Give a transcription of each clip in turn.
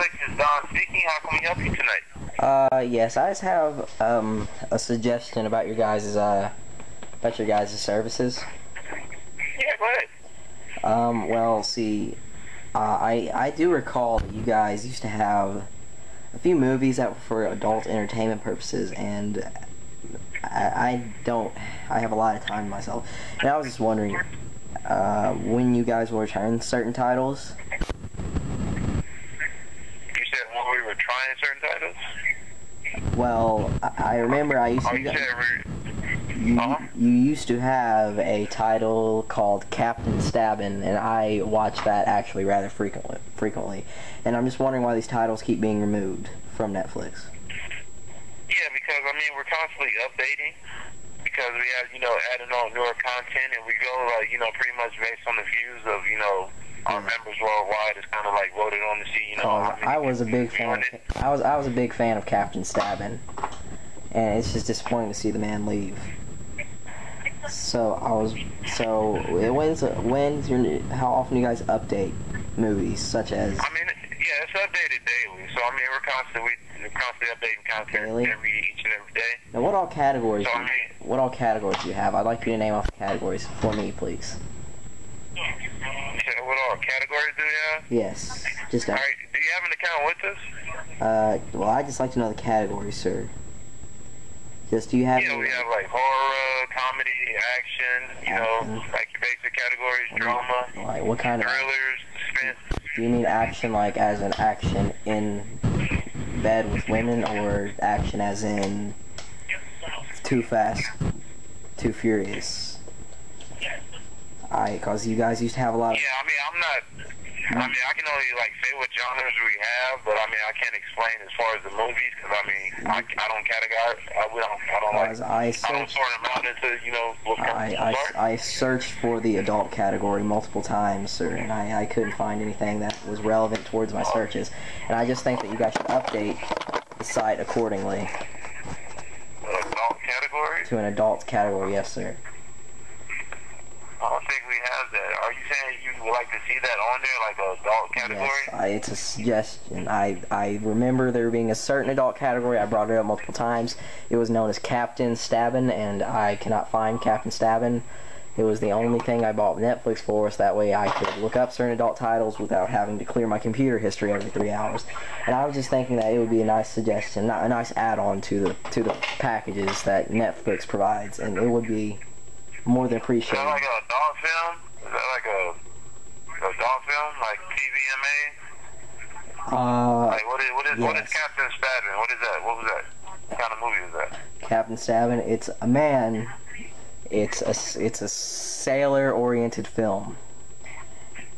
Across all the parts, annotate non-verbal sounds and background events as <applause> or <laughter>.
Netflix is Don speaking. How can we help you tonight? Uh, yes, I just have um a suggestion about your guys' uh about your guys' services. Yeah, go ahead. Um, well, see, uh, I I do recall that you guys used to have a few movies that were for adult entertainment purposes, and I, I don't I have a lot of time myself, and I was just wondering uh, when you guys will return certain titles. You said trying certain titles? Well, I, I remember I used Oh, to. you said we You, Uh-huh. you used to have a title called Captain Stabbin, and I watch that actually rather frequently. Frequently, and I'm just wondering why these titles keep being removed from Netflix. Yeah, because I mean we're constantly updating because we have you know adding on newer content and we go like you know pretty much based on the views of you know our members worldwide. It's kind of like voted on to see you know. Oh, many I was a big fan. Of, I was I was a big fan of Captain Stabbin, and it's just disappointing to see the man leave. So I was so when's when's your how often do you guys update movies such as I mean, yeah, it's updated daily. So I mean, we're constantly we're constantly updating content Daily? every each and every day. now what all categories So do I you, mean, what all categories do you have? I'd like you to name off the categories for me, please. yeah, what categories do we have? Yes, just All right, do you have an account with us? uh, well, I just like to know the categories, sir. Just do you have? Yeah, we have like horror, comedy, action. You know, like your basic categories, drama, like what kind of? thrillers, suspense. Do you mean action like as an action in bed with women, or action as in too fast, too furious? I, cause you guys used to have a lot of. Yeah, I mean, I'm not. I mean, I can only like say what genres we have, but I mean, I can't explain as far as the movies because I mean, I, I don't categorize. I, we don't. I don't like. I I don't searched, sort them out into you know what I, I, I searched for the adult category multiple times, sir, and I, I couldn't find anything that was relevant towards my searches. And I just think that you guys should update the site accordingly adult category. to an adult category. Yes, sir. I don't think we have that. Are you saying you would like to see that on there, like a adult category? Yes, I, it's a suggestion. I I remember there being a certain adult category. I brought it up multiple times. It was known as Captain Stabbin, and I cannot find Captain Stabbin. It was the only thing I bought Netflix for, so that way I could look up certain adult titles without having to clear my computer history every three hours. And I was just thinking that it would be a nice suggestion, not a nice add-on to the to the packages that Netflix provides, and it would be more than Is that appreciated. like a adult film? Like a adult film, like TVMA? Uh, Like what is what is what is. Captain Spadman? What is that? What was that? What kind of movie is that? Captain Stabbin. It's a man. It's a it's a sailor oriented film,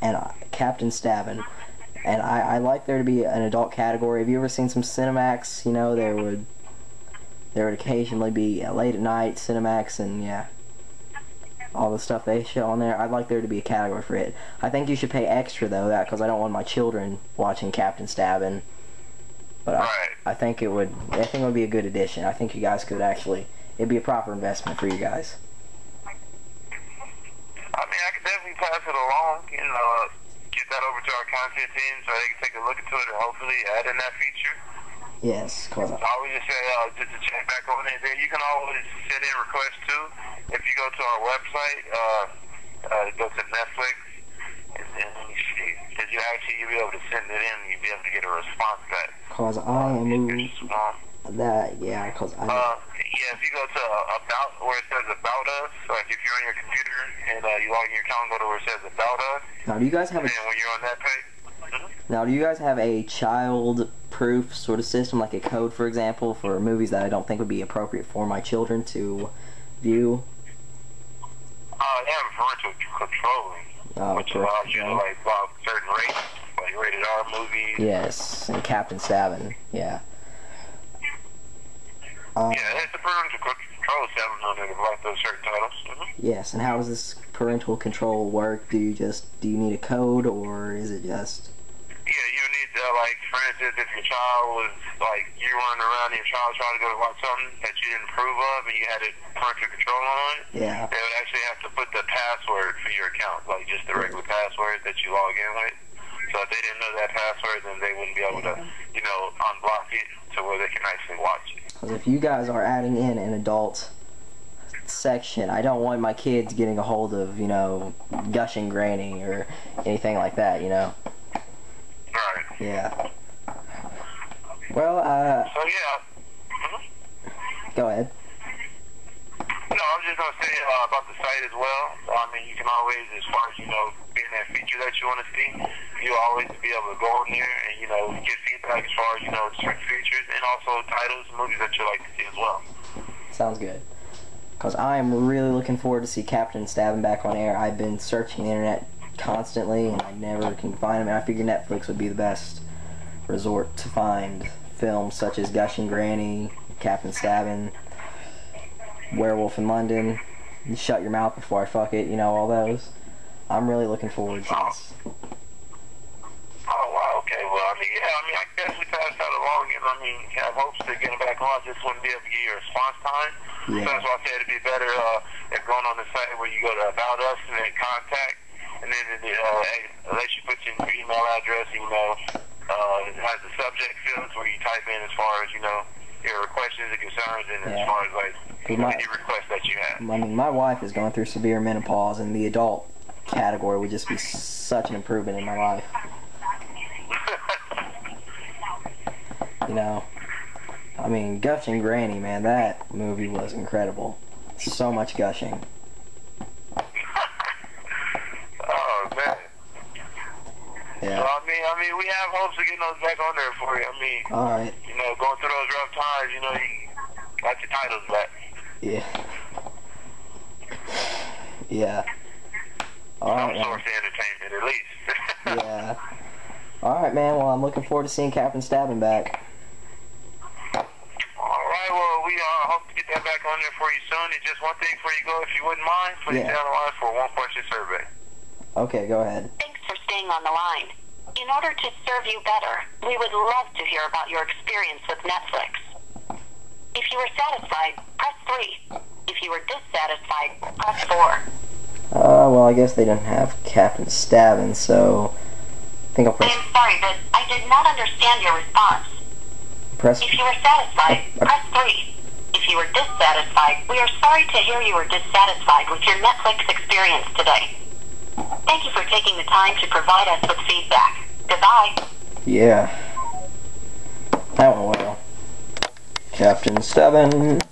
and uh, Captain Stabbin. And I, I like there to be an adult category. Have you ever seen some Cinemax? You know there would there would occasionally be uh, late at night Cinemax and yeah, all the stuff they show on there. I'd like there to be a category for it. I think you should pay extra though, that because I don't want my children watching Captain Stabbin. But I, Right. I think it would. I think it would be a good addition. I think you guys could actually. It'd be a proper investment for you guys. I mean, I could definitely pass it along. You know, uh, get that over to our content team so they can take a look into it and hopefully add in that feature. Yes, cause I always just say uh, just to check back on it. Then you can always send in requests too. If you go to our website, uh, uh, go to Netflix, and then let me see. Because you actually you'll be able to send it in, you'll be able to get a response back. cause I am Um, that yeah, cause I Uh, yeah, if you go to uh, about where it says about us, like if you're on your computer and uh, you log in your account, go to where it says about us, now do you guys have and a when you're on that page, now do you guys have a child proof sort of system like a code for example for movies that I don't think would be appropriate for my children to view? Uh, they have parental controlling, Uh, which allows you to like block certain rates, like rated R movies. Yes, and Captain Stabbin. Yeah. Uh, Yeah, it's a parental control seven there to block those certain titles. hmm Yes, and how does this parental control work? Do you just do you need a code or is it just Yeah, you need to like, for instance, if your child was like you running around and your child trying to go to watch something that you didn't approve of and you had it parental control on it. yeah? They would actually have to password for your account, like just the regular password that you log in with. So if they didn't know that password, then they wouldn't be able to, you know, unblock it to where they can actually watch it. 'Cause if you guys are adding in an adult section, I don't want my kids getting a hold of, you know, gushing granny or anything like that, you know. Right. Yeah. Well, uh, So yeah. Mhm. go ahead. No, I was just gonna say uh, about the site as well. I mean, you can always, as far as you know, being that feature that you want to see, you always be able to go in there and you know get feedback as far as you know certain features and also titles, movies that you like to see as well. Sounds good. Because I am really looking forward to see Captain Stabbin back on air. I've been searching the internet constantly and I never can find him. And I figure Netflix would be the best resort to find films such as Gushing Granny, Captain Stabbin, Werewolf in London, Shut Your Mouth Before I Fuck It, you know, all those. I'm really looking forward to this. Oh wow, okay. Well, I mean, yeah, I mean, I guess we passed that along, and I mean, have hopes to get back on. Just wouldn't be able to get your response time. So that's why I said it'd be better uh, if going on the site where you go to About Us and then Contact, and then it uh, lets you put in your email address. You know, uh, it has the subject fields where you type in as far as you know your questions and concerns, and Yeah. as far as like Good night. any requests that you have. I mean, my wife is going through severe menopause, and the adult category would just be such an improvement in my life. <laughs> You know, I mean, Gushing Granny, man, that movie was incredible. So much gushing. <laughs> oh man. Yeah. So, I mean, I mean, we have hopes of getting those back on there for you. I mean, All right. you know, going through those rough times, you know, you got your titles back. Yeah. Yeah. All Some right, man. source of entertainment, at least. <laughs> Yeah. All right, man. Well, I'm looking forward to seeing Captain Stabbin back. All right, well, we uh, hope to get that back on there for you soon. And just one thing before you go, if you wouldn't mind, please Yeah. stay on the line for a one-question survey. Okay, go ahead. Thanks for staying on the line. In order to serve you better, we would love to hear about your experience with Netflix. If you were satisfied, press 3. If you were dissatisfied, press 4. Uh, well, I guess they didn't have Captain Stabbin, so I think I'll press... I'm sorry, but I did not understand your response. press. If you were satisfied, press 3. If you were dissatisfied, we are sorry to hear you were dissatisfied with your Netflix experience today. Thank you for taking the time to provide us with feedback. Goodbye. Yeah. That went well. Captain Stabbin.